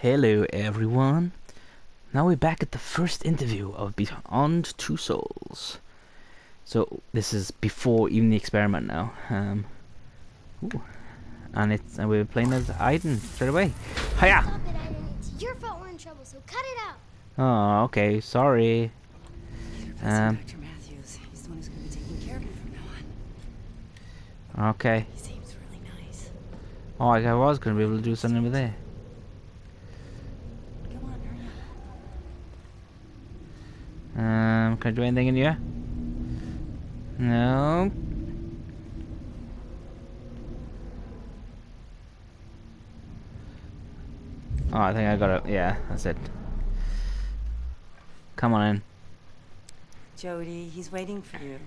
Hello, everyone. Now we're back at the first interview of Beyond Two Souls. So this is before even the experiment now. Um, ooh. and it's and we're playing as Aiden straight away. Hiya! Stop it, Aiden. It's your fault we're in trouble, so cut it out. Oh, okay. Sorry. Um, Dr. Matthews. He's the one who's going to be taking care of me from now on. Okay. He seems really nice. Oh, I was gonna be able to do something over there. Come on, hurry up. Um, can I do anything in here? No. Oh, I think I got it. Yeah, that's it. Come on in. Jodie, he's waiting for you.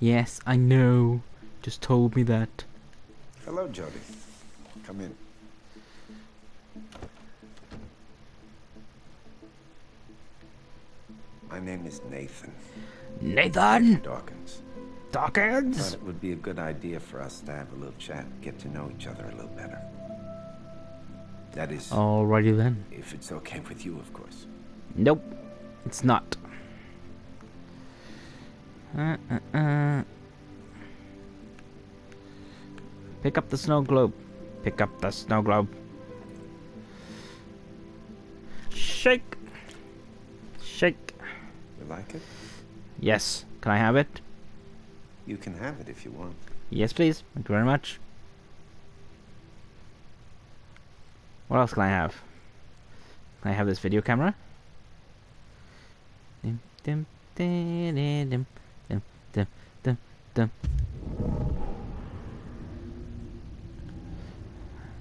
Yes, I know. Just told me that. Hello, Jodie. Come in. My name is Nathan Nathan Dawkins. Dawkins. Thought it would be a good idea for us to have a little chat, get to know each other a little better. That is, Alrighty then. if it's okay with you, of course. Nope, it's not. Uh, uh, uh. Pick up the snow globe. Pick up the snow globe. You like it? Yes. Can I have it? You can have it if you want. Yes, please. Thank you very much. What else can I have? Can I have this video camera? Dum, dum,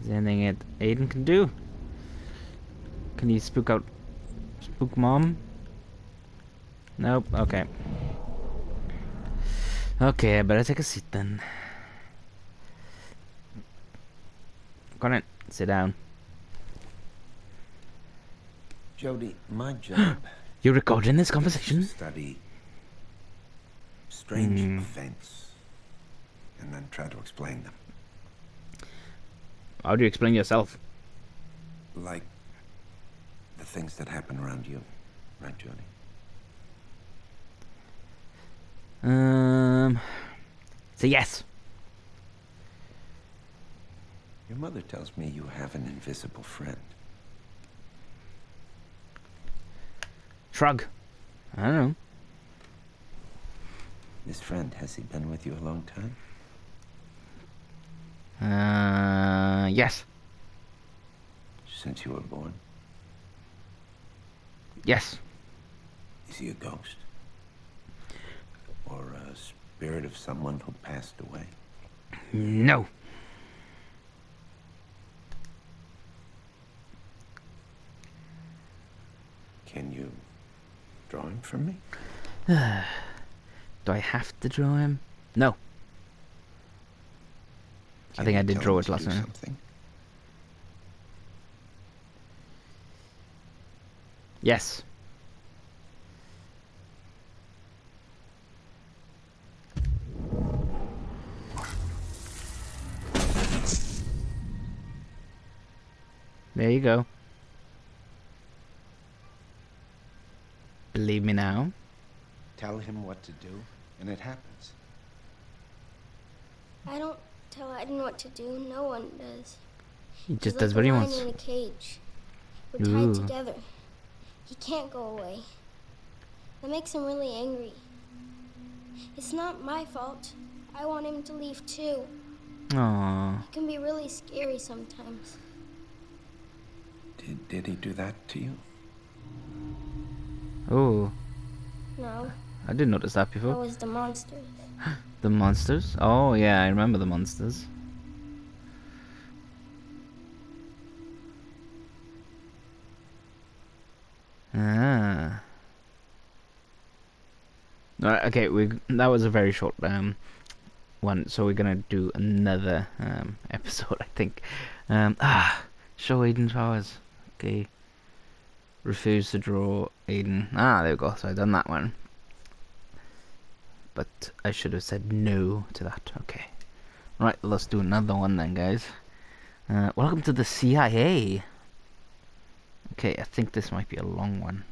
Is there anything that Aiden can do? Can you spook out spook mom? Nope, okay. Okay, I better take a seat then. On sit down. Jodie, my job You're recording this conversation? study strange Hmm. events and then try to explain them. How do you explain yourself? Like the things that happen around you, right, Jodie? Um. So yes. Your mother tells me you have an invisible friend. Shrug. I don't know. This friend, has he been with you a long time? Uh, yes. Since you were born? Yes. Is he a ghost? Or a spirit of someone who passed away? No. Can you draw him for me? Do I have to draw him? No. I think I did draw to last. Something? Yes. There you go. Believe me now. Tell him what to do, and it happens. I don't tell Aiden what to do. No one does. He just like does a what he lion wants. in a cage. We're tied Ooh. together. He can't go away. That makes him really angry. It's not my fault. I want him to leave too. Aww. It can be really scary sometimes. Did, did he do that to you? Oh, No, I didn't notice that before. It was the monsters. The monsters? Oh, yeah, I remember the monsters. Ah. Alright, okay, we that was a very short um one, so we're gonna do another um episode, I think. Um ah show Aiden's powers. Okay. Refuse to draw Aiden. Ah, there we go, so I've done that one. But I should have said no to that. Okay. Right, let's do another one then, guys. Uh, welcome to the CIA. Okay, I think this might be a long one.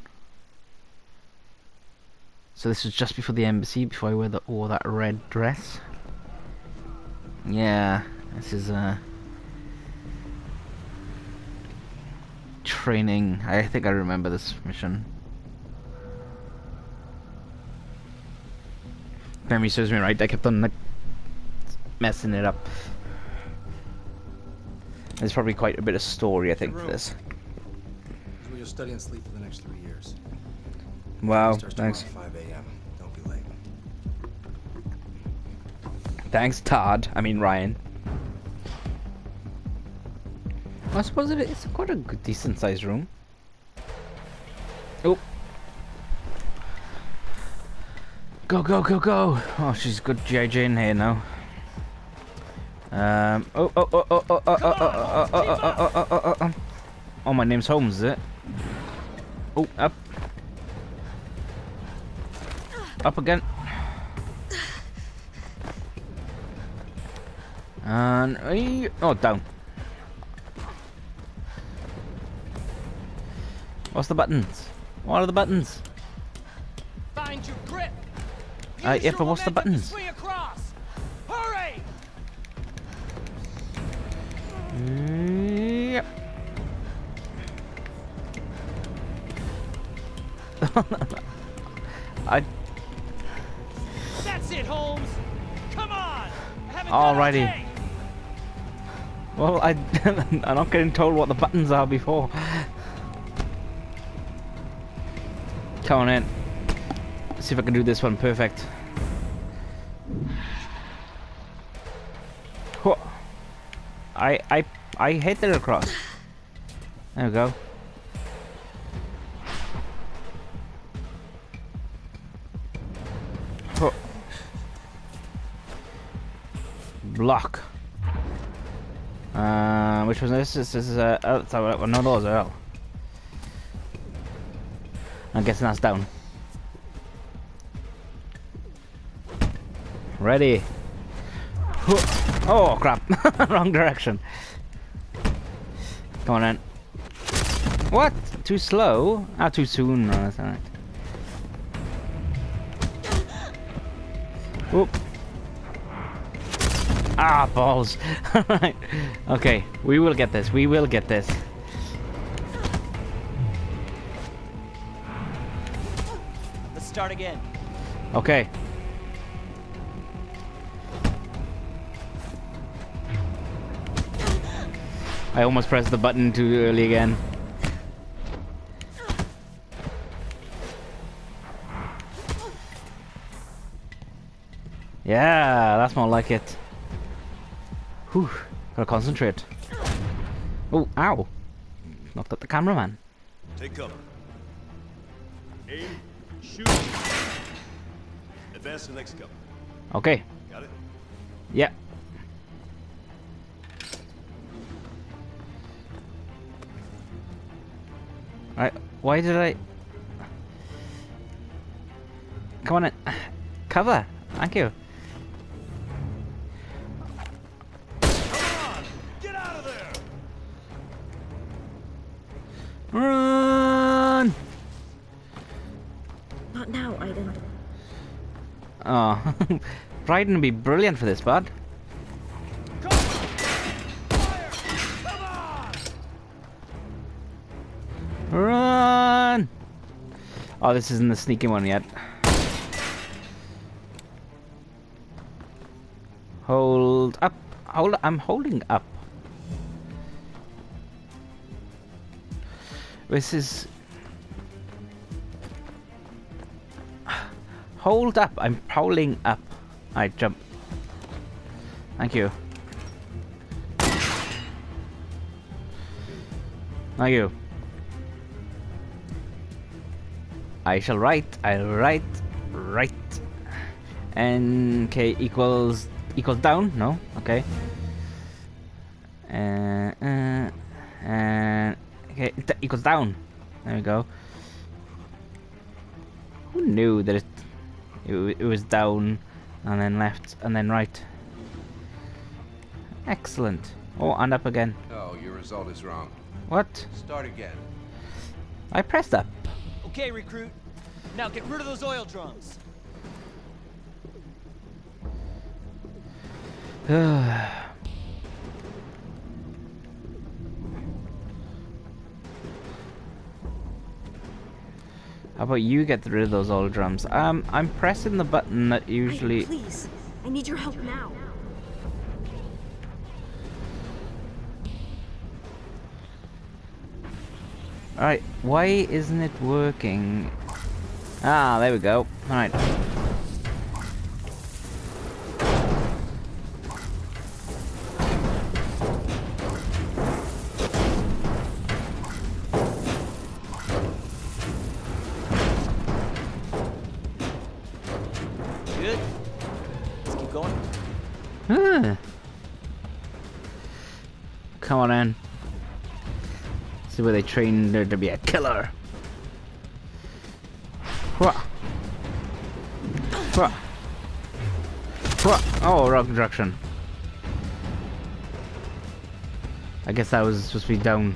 So this was just before the embassy, before I wear the, wore that red dress. Yeah, this is uh training. I think I remember this mission. Memory serves me right. I kept on like messing it up. There's probably quite a bit of story, I think, for this. Is you'll study and sleep for the next three years. Wow, thanks. 5 a.m. Don't be late. Thanks, Todd. I mean, Ryan. I suppose it's quite a decent sized room. Oh. Go, go, go, go. Oh, she's good G.I. Jane here now. Um. Oh, oh, oh, oh, oh, oh, oh, oh, oh, oh, oh, oh, oh, oh, oh. Oh, my name's Holmes, is it? Oh, up. Up again. And eh, oh, down. What's the buttons? What are the buttons? Find your grip. Uh, yeah, but what's the buttons? Hurry! Yep. I That's it, Holmes. Come on. I haven't got all Alrighty. well, I I'm not getting told what the buttons are before. In. Let's see if I can do this one perfect. I I I hit it across. There we go. Block. Uh, which was this? This is uh, oh, sorry, no, those are L. I'm guessing that's down. Ready. Oh crap! Wrong direction. Come on then. What? Too slow? Ah, too soon. No, that's alright. Whoop. Ah, balls. Alright. Okay, we will get this. We will get this. Start again. Okay. I almost pressed the button too early again. Yeah, that's more like it. Whew, gotta concentrate. Oh, ow. Knocked at the cameraman. Take cover. Aim, shoot. Advance to the next cover. Okay, Got it? yeah. Right, why did I... Come on in. Cover! Thank you. Come on! Get out of there! Mm. Ah, oh, Bryden would be brilliant for this, bud. Run! Oh, this isn't the sneaky one yet. Hold up. Hold. I'm holding up. This is. Hold up. I'm holding up. I jump. Thank you. Thank you. I shall write. I'll write. write. And k equals equals down. No. Okay. Uh, uh, and okay equals down. There we go. Who knew that it it, it was down and then left and then right? Excellent. Oh, and up again. Oh, your result is wrong. What? Start again. I pressed up. Okay, recruit. Now get rid of those oil drums. How about you get rid of those old drums? Um, I'm pressing the button that usually. Please, I need your help now. Alright, why isn't it working? Ah, there we go. Alright. See where they trained her to be a killer. Oh, wrong direction. I guess that was supposed to be down.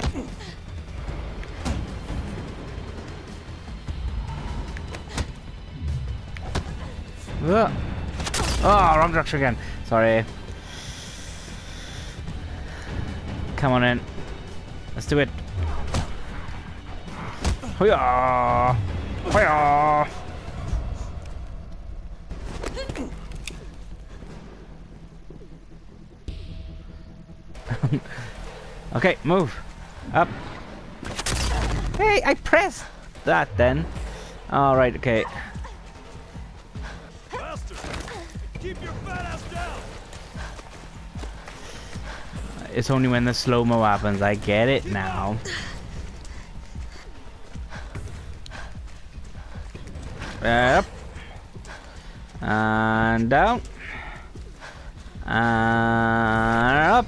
Oh, wrong direction again. Sorry. Come on in. Let's do it. Hoo-yah! Hoo-yah! okay, move. Up. Hey, I pressed that then. Alright, okay. Keep your fat ass down! It's only when the slow-mo happens. I get it now. Up. And down. And up.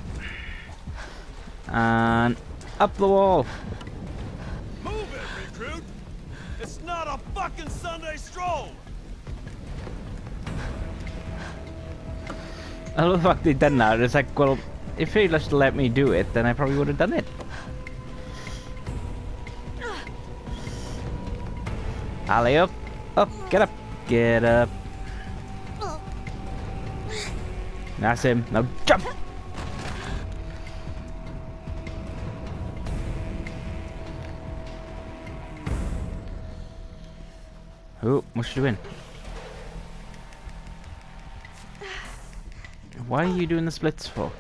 And up the wall. Move it, recruit! It's not a fucking Sunday stroll! I love the fact they done that. It's like, well, if they just let me do it, then I probably would have done it. Alley up. Up. Get up. Get up. That's him. Now jump. Oh, what's she doing? Why are you doing the splits for?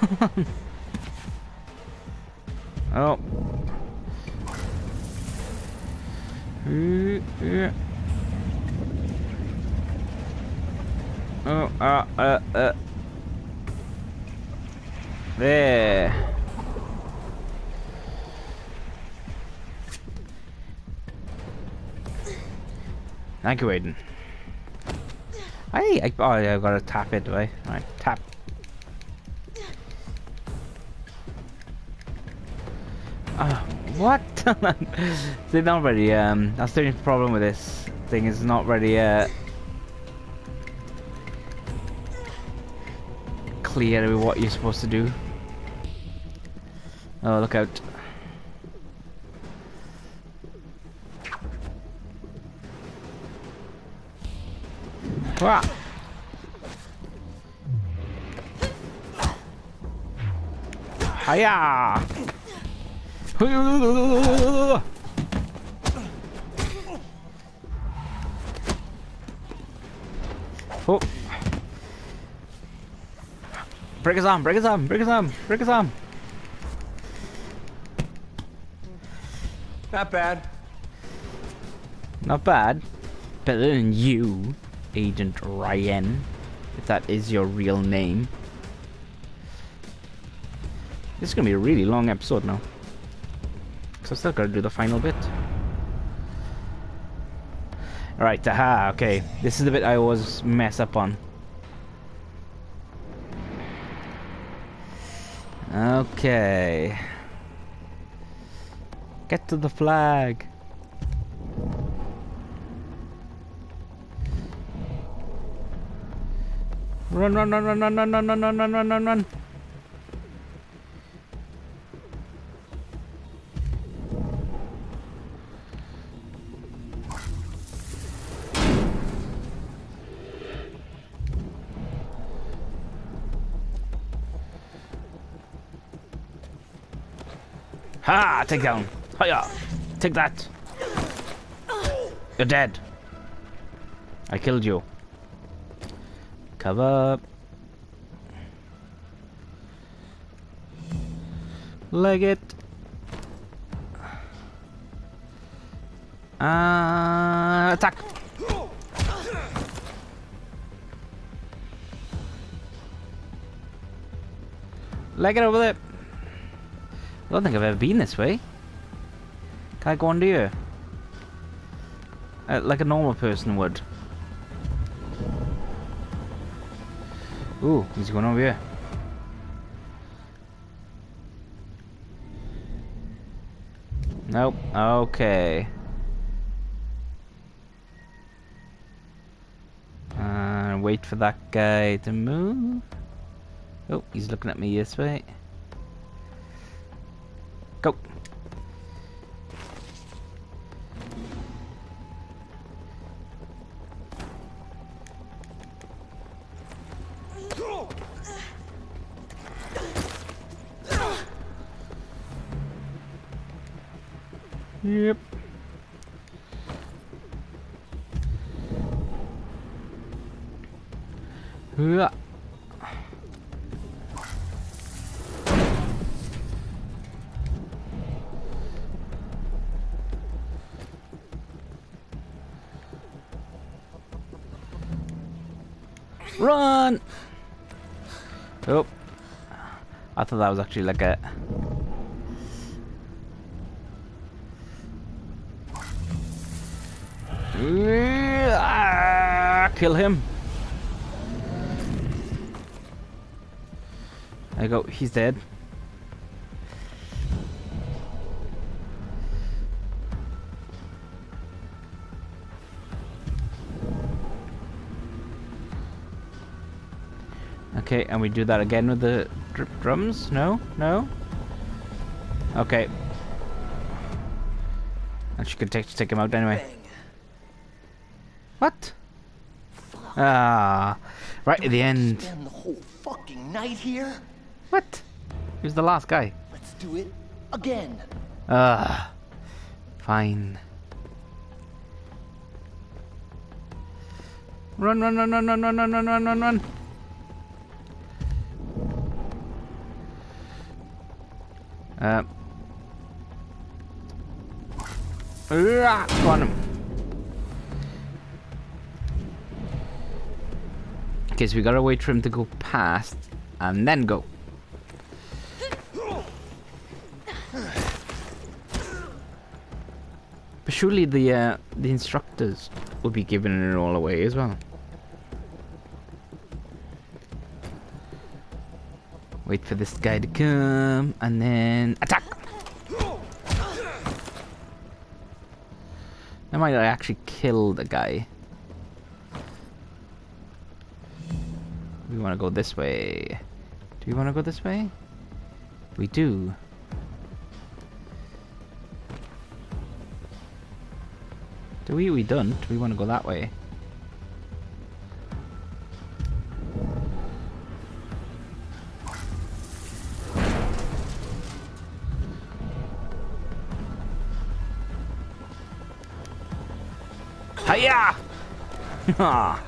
oh. Ooh, yeah. Oh, uh, uh, uh. There. Thank you, Aiden. Hey, I, oh, yeah, I gotta tap it, do I? Alright, tap. Ah, what? They're not ready, um, that's the only problem with this thing, is not ready, uh... Clear with what you're supposed to do. Oh, look out. Wah! Hiya! Oh! Break his arm! Break his arm! Break his arm! Break his arm! Not bad. Not bad. Better than you, Agent Ryan. If that is your real name. This is gonna be a really long episode now. Cause I still gotta do the final bit. Alright, aha, okay. This is the bit I always mess up on. Okay. Get to the flag. Run, run, run, run, run, run, run, run, run, run, run, run, Ha! Take down. Hiya! Take that. You're dead. I killed you. Cover. Leg it. Uh, attack. Leg it over there. I don't think I've ever been this way. Can I go under here? Uh, like a normal person would. Ooh, he's going over here. Nope. Okay. Uh, wait for that guy to move. Oh, he's looking at me this way. Go. Run! Oh. I thought that was actually like a... Kill him. There you go, he's dead. Okay, and we do that again with the dr drums? No? No? Okay. And she could take, take him out anyway. What? Ah, right at the end. Spend the whole fucking night here? What? He was the last guy. Let's do it again. Ah, fine. Run, run, run, run, run, run, run, run, run, run, Uh. Got him. Okay, so we gotta wait for him to go past and then go. But surely the uh, the instructors will be giving it all away as well. Wait for this guy to come and then attack. I might actually kill the guy. We want to go this way. Do we want to go this way? We do. Do we? We don't. We want to go that way. I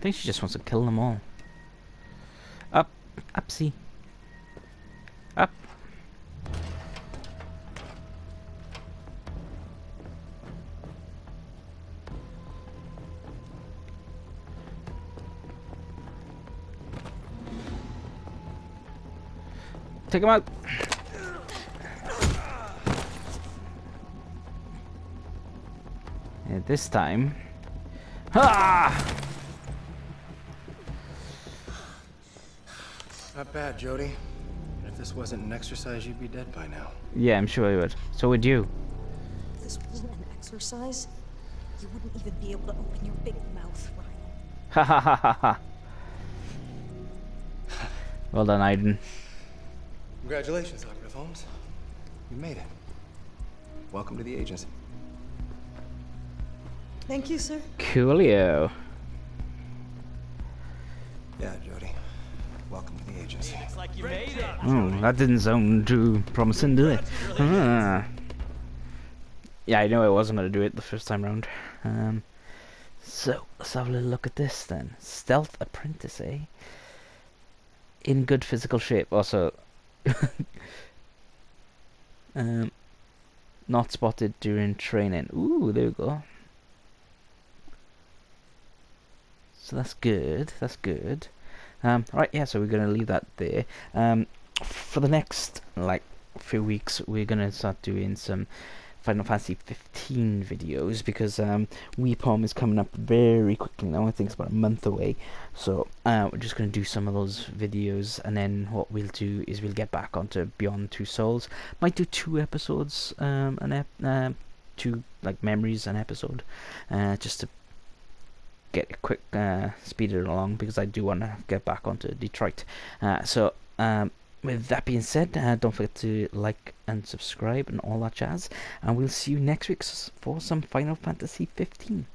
think she just wants to kill them all. Up, upsy. Up. Take him out. This time. Ha! Not bad, Jodie. If this wasn't an exercise, you'd be dead by now. Yeah, I'm sure he would. So would you. If this wasn't an exercise, you wouldn't even be able to open your big mouth, Ryan. Ha ha ha ha ha. Well done, Aiden. Congratulations, Operative Holmes. You made it. Welcome to the agency. Thank you, sir. Coolio. Yeah, Jodie. Welcome to the agency. Looks like you made it. Oh, that didn't sound too promising, did it? Ah. Yeah, I know I wasn't going to do it the first time round. Um, so, let's have a little look at this then. Stealth Apprentice, eh? In good physical shape. Also, um, not spotted during training. Ooh, there we go. So that's good. That's good. Um, right, yeah. So we're gonna leave that there. Um, for the next like few weeks, we're gonna start doing some Final Fantasy 15 videos because um, Weepom is coming up very quickly now. I think it's about a month away. So uh, we're just going to do some of those videos, and then what we'll do is we'll get back onto Beyond Two Souls. Might do two episodes, um, an ep- uh, two like memories an episode, uh, just to get a quick uh, speed it along because I do want to get back onto Detroit. Uh, so. Um, with that being said, uh, don't forget to like and subscribe and all that jazz. And we'll see you next week for some Final Fantasy 15.